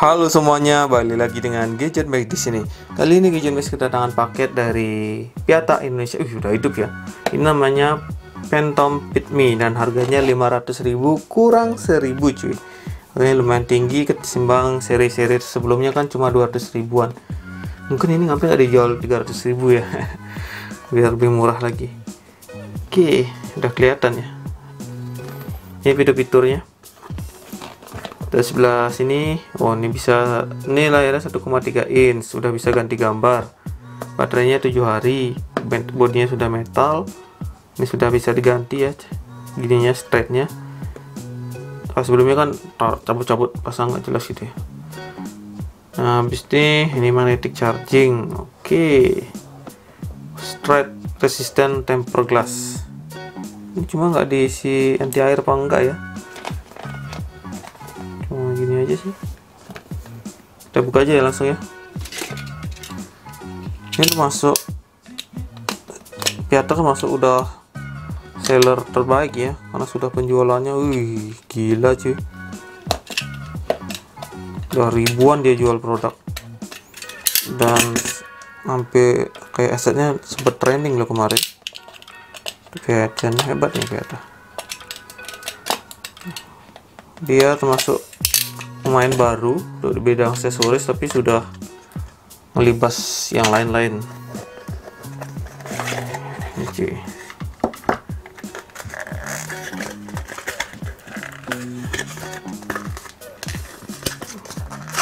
Halo semuanya, balik lagi dengan Gadget Baik di sini. Kali ini Gadget Baik kedatangan paket dari Piata Indonesia. Uh, sudah hidup ya. Ini namanya Phantom Pit Me dan harganya 500.000 kurang 1000 cuy. Harganya lumayan tinggi ketimbang seri-seri sebelumnya kan cuma 200 ribuan. Mungkin ini ngambil ada dijual 300 ribu ya. Biar lebih murah lagi. Oke, udah kelihatan ya. Ini fitur-fiturnya dari sebelah sini oh ini bisa ini layarnya 1,3 inch sudah bisa ganti gambar. Baterainya 7 hari bodinya sudah metal ini sudah bisa diganti ya gininya straightnya. Oh, sebelumnya kan cabut-cabut pasang nggak jelas gitu ya. Nah habis ini ini magnetic charging oke. Okay. straight resistant temper glass. Ini cuma nggak diisi anti air apa enggak ya aja sih. Kita buka aja ya langsung ya. Ini masuk Piater masuk udah seller terbaik ya karena sudah penjualannya wih gila cuy. Udah ribuan dia jual produk. Dan sampai kayak asetnya sempet trending loh kemarin. Piater hebat nih Piater dia termasuk pemain baru untuk bidang aksesoris tapi sudah melibas yang lain-lain. Oke.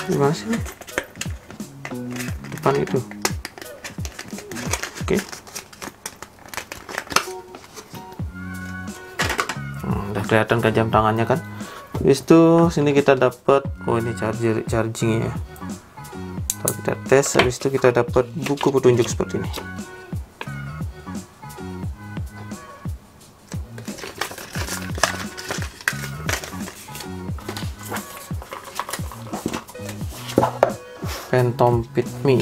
Gimana sih depan itu. Oke. Hmm, udah kelihatan kan jam tangannya kan habis itu sini kita dapat oh ini charger charging ya. Kalau kita tes habis itu kita dapat buku petunjuk seperti ini. Phantom Pit Me.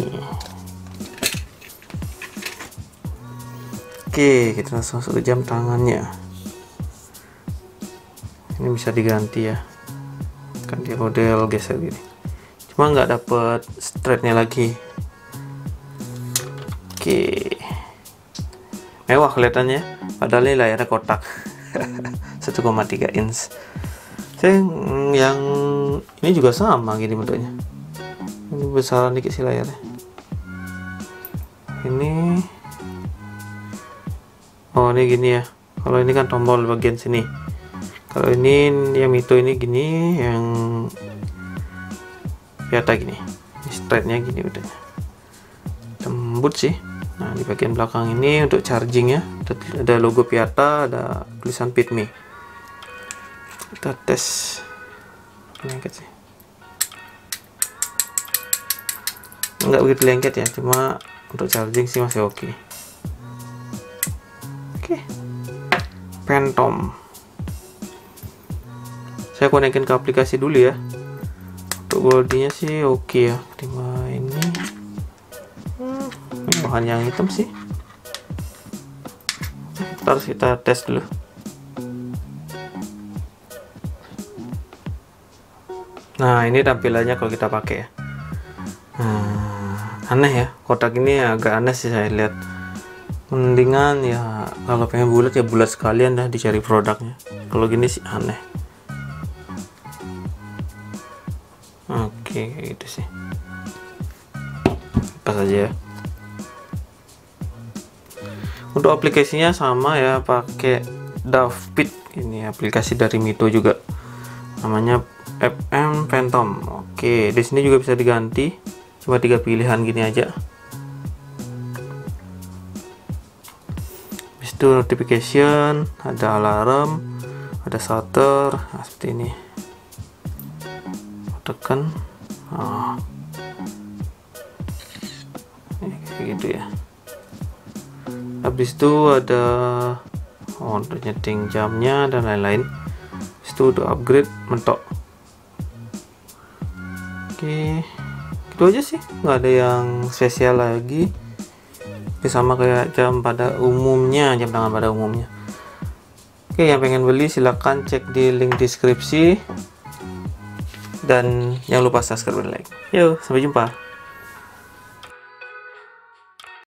Oke kita langsung masuk ke jam tangannya ini bisa diganti ya. Kan dia model geser gini. Cuma nggak dapet straightnya lagi. Oke. Mewah kelihatannya padahal ini layarnya kotak. 1,3 inch. Saya yang ini juga sama gini bentuknya. Ini besar dikit sih layarnya. Ini. Oh ini gini ya. Kalau ini kan tombol bagian sini kalau ini yang itu ini gini yang Piata gini. Ini straightnya gini udah. Lembut sih. Nah di bagian belakang ini untuk charging ya ada logo Piata ada tulisan Pitme kita tes. Lengket sih. Enggak begitu lengket ya cuma untuk charging sih masih oke. Okay. oke. Okay. Phantom saya konekin ke aplikasi dulu ya. Untuk bodinya sih oke okay ya. Terima ini. Hmm, bahan yang hitam sih. Ntar kita tes dulu. Nah ini tampilannya kalau kita pakai ya. Hmm, aneh ya. Kotak ini agak aneh sih saya lihat. Mendingan ya kalau pengen bulat ya bulat sekalian dah dicari produknya. Kalau gini sih aneh oke kayak gitu sih. Pas aja ya. Untuk aplikasinya sama ya pakai Davpit ini aplikasi dari Mito juga. Namanya FM Phantom. Oke di sini juga bisa diganti. Cuma tiga pilihan gini aja. Habis itu notification ada alarm ada shutter. Nah, seperti ini tekan. Oh. kayak gitu ya. Habis itu ada oh untuk nyeting jamnya dan lain-lain. Itu udah upgrade mentok. Oke. Itu aja sih. Nggak ada yang spesial lagi. Oke, sama kayak jam pada umumnya jam tangan pada umumnya. Oke yang pengen beli silahkan cek di link deskripsi dan jangan lupa subscribe dan like. Yuk, sampai jumpa.